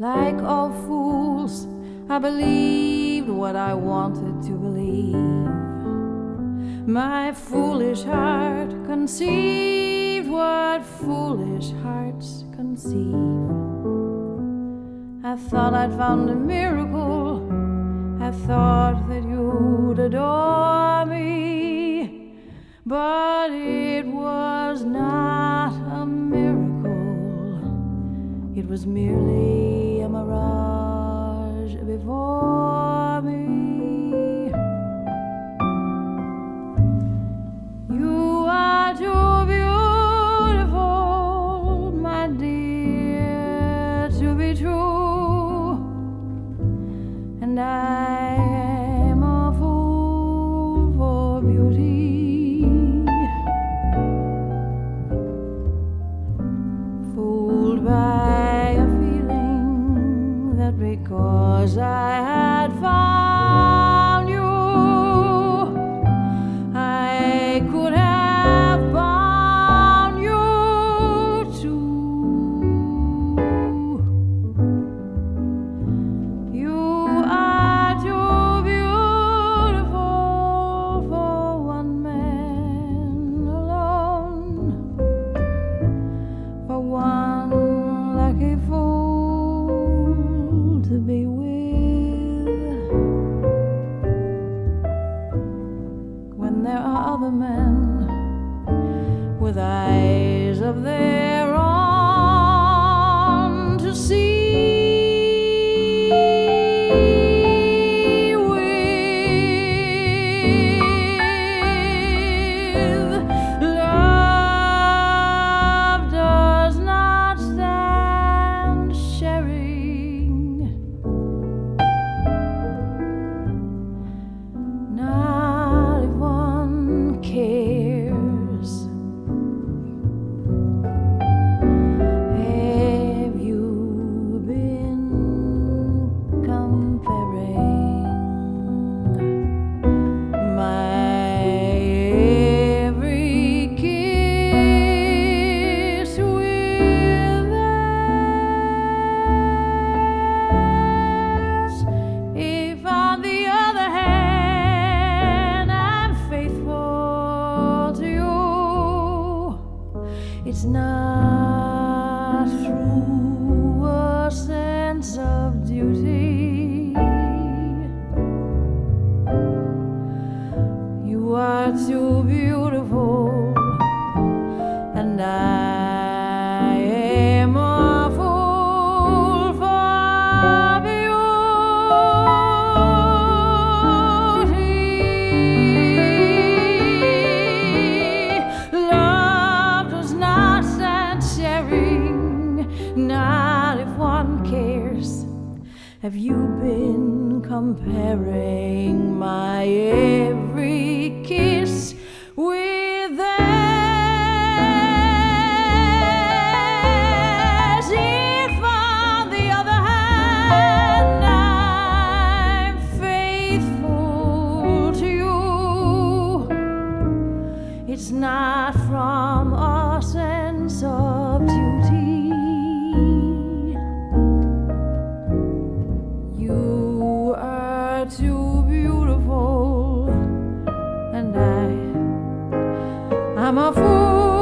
Like all fools, I believed what I wanted to believe. My foolish heart conceived what foolish hearts conceive. I thought I'd found a miracle. I thought that you'd adore me. But it was not was merely a mirage before because I had found you, I could have bound you too. You are too beautiful for one man alone, for one lucky fool to be with eyes of their it's not through a sense of duty. You are too Have you been comparing my every kiss with theirs? If, on the other hand, I'm faithful to you, it's not too beautiful, and I, I'm a fool